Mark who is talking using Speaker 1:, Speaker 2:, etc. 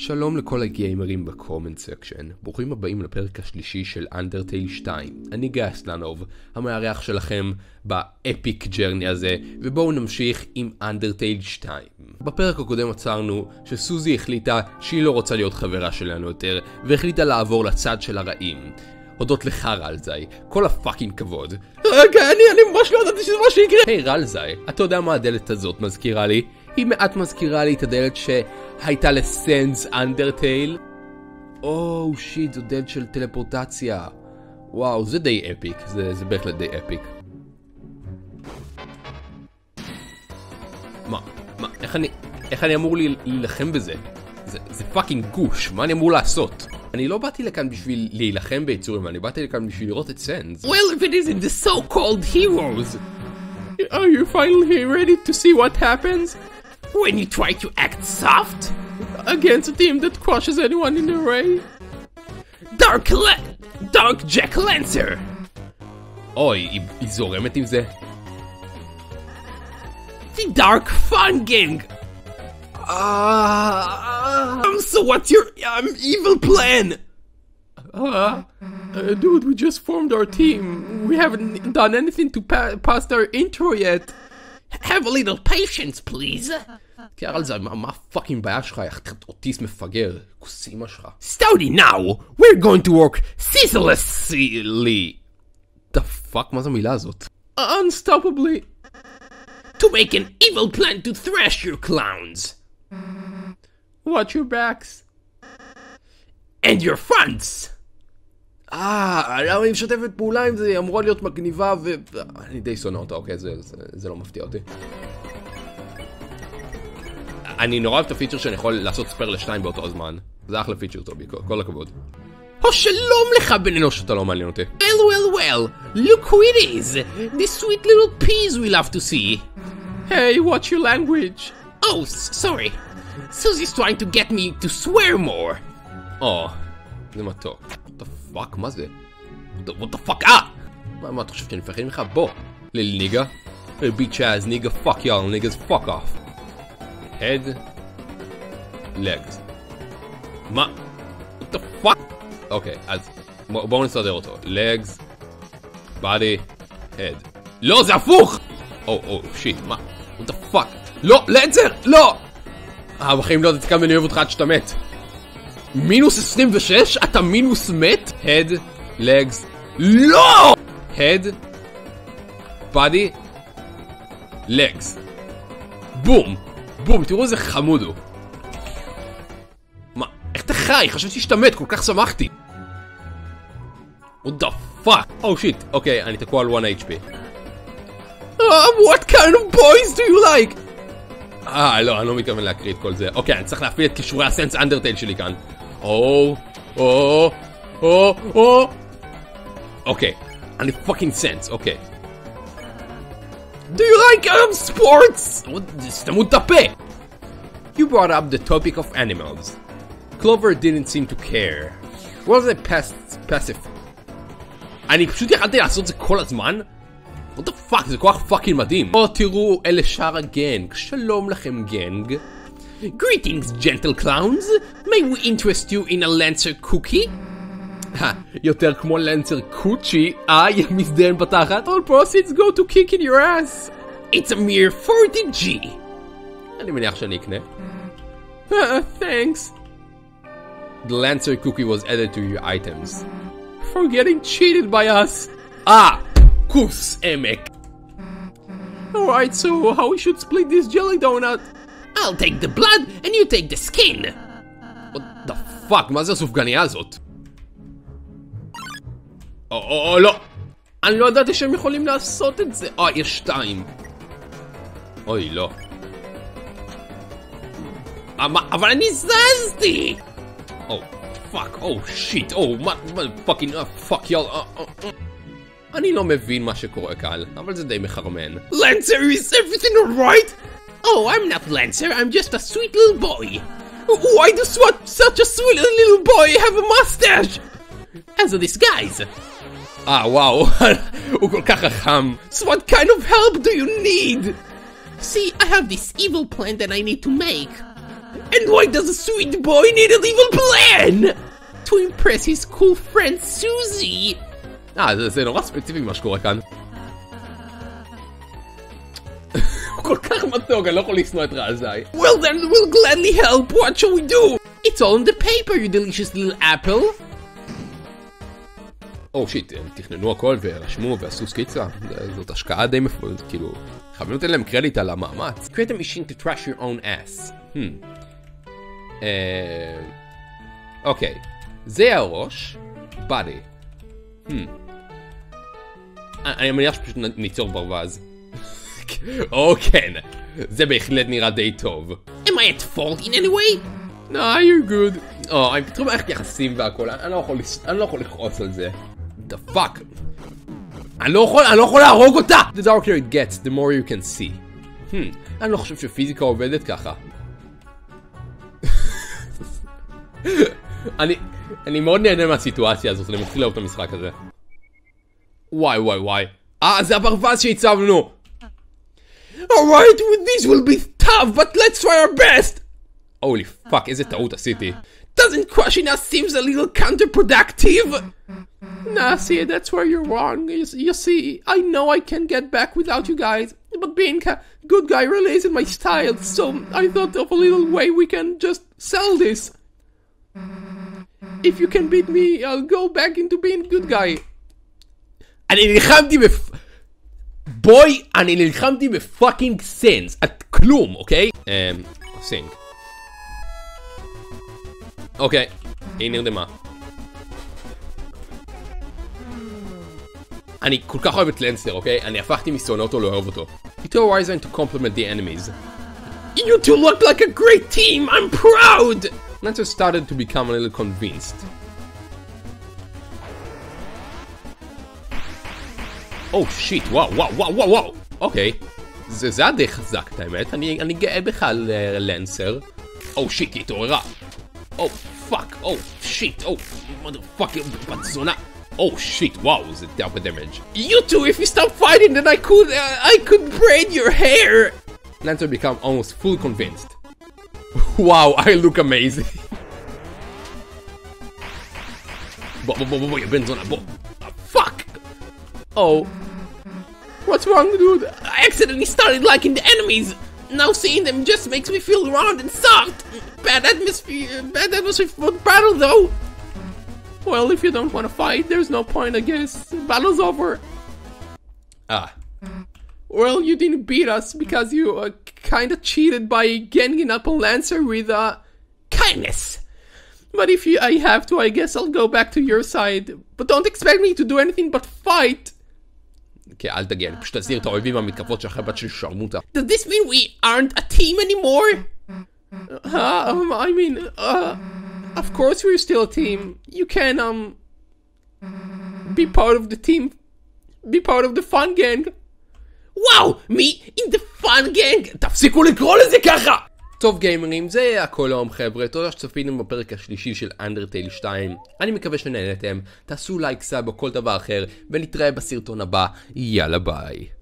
Speaker 1: שלום לכל הגיימרים ב comment section, ברוכים הבאים לפרק השלישי של אנדרטייל 2. אני גיא אסלנוב, המארח שלכם ב epic journey הזה, ובואו נמשיך עם אנדרטייל 2. בפרק הקודם עצרנו שסוזי החליטה שהיא לא רוצה להיות חברה שלנו יותר, והחליטה לעבור לצד של הרעים. הודות לך רלזאי, כל הפאקינג כבוד. רגע, אני, אני ממש לא ידעתי שזה מה שיקרה. היי ראלסיי, אתה יודע מה הדלת הזאת מזכירה לי? היא מעט מזכירה לי את הדלת שהייתה לסנס אנדרטייל. oh shit, זו דלת של טלפורטציה. וואו, זה די epic, זה, זה בהחלט די epic. מה, מה, איך אני, איך אני אמור להילחם בזה? זה, זה fucking גוש, מה אני אמור לעשות? אני לא באתי לכאן בשביל להילחם ביצורים, אני באתי לכאן בשביל לראות את סנס.
Speaker 2: Well, if it isn't the so-called heroes! Are you finally ready to see what happens? When you try to act soft? Against a team that crushes anyone in the way? Dark Le- Dark Jack Lancer!
Speaker 1: אוי, היא, היא זורמת עם זה?
Speaker 2: The Dark Fun Gang!
Speaker 1: Ah,
Speaker 2: Um, so what's your um, evil plan? Uh, uh, dude, we just formed our team. We haven't done anything to pa- pass our intro yet. Have a little patience, please.
Speaker 1: תראה על זה, מה מה הפאקינג בעיה שלך, יא אוטיסט מפגר, כוס אמא שלך.
Speaker 2: Stouty now, we're going to work ceaselessly,
Speaker 1: דה פאק, מה זו המילה הזאת?
Speaker 2: unstoppably, to make an evil plan to thrash your clowns. Watch your backs. And your fronts.
Speaker 1: אה, למה היא משתפת פעולה עם זה? היא אמורה להיות מגניבה ו... אני די שונא אותה, אוקיי, זה, זה, זה לא מפתיע אותי. אני נורא אוהב את הפיצ'ר שאני יכול לעשות spare לשתיים באותו זמן. זה אחלה פיצ'ר טובי, כל, כל הכבוד.
Speaker 2: Oh, שלום לך, בן
Speaker 1: אני לא שאתה לא מעניין אותי.
Speaker 2: Well, well, well, look who it is! The sweet little peas we love to see! Hey, watch your language! Oh, sorry. Susie's trying to get me to swear more!
Speaker 1: או, זה מתוק. Fuck, מה זה? what the- fuck, אה! מה, מה, אתה חושב שאני מפחד ממך? בוא, lil nigga. bitch ass nigga, fuck y'all, nigga, fuck off. head, legs. מה? what the fuck? אוקיי, אז בוא- בואו נסדר אותו. legs, body, head. לא, זה הפוך! או, או, שיט, מה? what the fuck? לא, לנצר! לא! אה, בחיים לא ידעתי כמה אני אוהב אותך עד שאתה מת. מינוס 26? אתה מינוס מת? head, legs, לא! head, body, legs. בום! בום, תראו איזה חמוד הוא. מה, איך אתה חי? חשבתי שאתה מת, כל כך שמחתי. what the fuck? oh shit, אוקיי, אני תקוע על 1 HP.
Speaker 2: What kind of boys do you like?
Speaker 1: אה, לא, אני לא מתכוון להקריא את כל זה. אוקיי, אני צריך להפעיל את כישורי הסנס אנדרטייל שלי כאן. או, או, או, או. אוקיי, אני fucking סנס, אוקיי.
Speaker 2: Do you like um sports?
Speaker 1: סתמו את הפה! You brought up the topic of animals. Clover didn't seem to care. Was past passive? אני פשוט יכלתי לעשות זה כל הזמן? what the fuck, זה כוח fucking מדהים. או תראו, אלה שאר ה gang. שלום לכם gang.
Speaker 2: Greetings, gentle clowns. May we interest you in a Lancer cookie?
Speaker 1: אה, יותר כמו לנצר קוצ'י, אה, יא מזדיין בתחת?
Speaker 2: All proceeds go to kicking your ass. It's a mere 40G.
Speaker 1: אני מניח שאני אקנה.
Speaker 2: Uh, thanks
Speaker 1: The Lancer cookie was added to your items.
Speaker 2: for getting cheated by us.
Speaker 1: אה! כוס עמק.
Speaker 2: Alright, so how we should split this jelly donut? I'll take the blood and you take the skin.
Speaker 1: what the fuck, מה זה הסופגניה הזאת? או, או, או, לא! אני לא ידעתי שהם יכולים לעשות את זה. אה, יש שתיים. אוי, לא. אה, מה, אבל אני זזתי! oh, fuck, oh, shit, oh, מה, מה, fucking, אה, fuck, יאללה, אה, אה, אה. אני לא מבין מה שקורה כאן, אבל זה די מחרמן.
Speaker 2: Lancer, is everything alright? Oh, I'm not Lancer, I'm just a sweet little boy. Why does what such a sweet little boy have a mustache? As a disguise.
Speaker 1: אה, וואו, הוא כל כך חכם.
Speaker 2: So what kind of help do you need? See, I have this evil plan that I need to make. And why does a sweet boy need an evil plan? To impress his cool friend Susie.
Speaker 1: אה, זה, זה נורא ספציפי מה שקורה כאן. הוא כל כך מתוק, אני לא יכול לשנוא את רעזאי.
Speaker 2: Well then, we'll gladly help. What shall we do? It's all in the paper, you delicious little apple.
Speaker 1: או שיט, הם תכננו הכל ורשמו ועשו סקיצה. זאת השקעה די מפוארת, כאילו, חייבים לתת להם קרדיט על המאמץ. Create a machine to trash your own ass. Hmm. אה, אוקיי, זה הראש, body. Hmm. אני מניח שפשוט ניצור ברווז. או כן, זה בהחלט נראה די טוב.
Speaker 2: Am I at fault in any way?
Speaker 1: No, you're good. או, הם פיתחו מערכת יחסים והכל, לא אני לא יכול לכעוס על זה. The fuck? אני לא יכול, אני לא יכול להרוג אותה! The darker it gets, the more you can see. Hmm, אני לא חושב שפיזיקה עובדת ככה. אני, אני מאוד נהנה מהסיטואציה הזאת, אני מתחיל לאהוב את המשחק הזה. וואי וואי וואי. אה, זה הברווז שהצבנו!
Speaker 2: Alright, this will be tough, but let's try our best.
Speaker 1: הולי פאק, איזה טעות עשיתי.
Speaker 2: Doesn't crushing us seems a little counterproductive? Nah, see, that's where you're wrong. You, you see, I know I can get back without you guys, but being a good guy really isn't my style, so I thought of a little way we can just sell this. If you can beat me, I'll go back into being good guy.
Speaker 1: אני נלחמתי בפ... בואי, אני נלחמתי בפאקינג סנס. את כלום, אוקיי? אמ... סינק. אוקיי, היא נרדמה. אני כל כך אוהב את לנסטר, אוקיי? אני הפכתי משונא אותו לאוהב אותו. He told Ryzen to compliment the enemies.
Speaker 2: You two look like a great team. I'm proud.
Speaker 1: Lancer started to become a little convinced. או שיט, וואו, וואו, וואו, וואו, וואו. אוקיי. זה, זה היה די חזק, את האמת. אני, אני גאה בך על uh, לנסר. או שיט, היא התעוררה. או פאק, או שיט, או מודר פאקינג בת זונה. או שיט, וואו, זה די הרבה דמג'.
Speaker 2: You two, if you stop fighting, then I could, uh, I could braid your hair.
Speaker 1: Lancer become almost fully convinced. wow, I look amazing. בוא, בוא, בוא, בוא, יא בן זונה, בוא. Oh.
Speaker 2: What's wrong, dude? I accidentally started liking the enemies. Now seeing them just makes me feel round and soft. Bad atmosphere, bad atmosphere for the battle, though. Well, if you don't want to fight, there's no point, I guess. Battle's over.
Speaker 1: Ah.
Speaker 2: Well, you didn't beat us because you uh, kind of cheated by ganging up on Lancer with uh, kindness. But if you, I have to, I guess I'll go back to your side. But don't expect me to do anything but fight.
Speaker 1: כן, אל תגיע, אני פשוט אסיר את האויבים מהמתקפות של הבת של שרמוטה.
Speaker 2: Does this mean we aren't a team anymore? Uh, um, I mean, uh, of course we're still a team. You can, um, be part of the team, be part of the fun gang. Wow, me in the fun gang!
Speaker 1: תפסיקו לקרוא לזה ככה! טוב גיימרים, זה הכל היום חבר'ה, תודה שצפיתם בפרק השלישי של אנדרטייל 2. אני מקווה שנהנתם, תעשו לייק סאב או כל דבר אחר, ונתראה בסרטון הבא, יאללה ביי.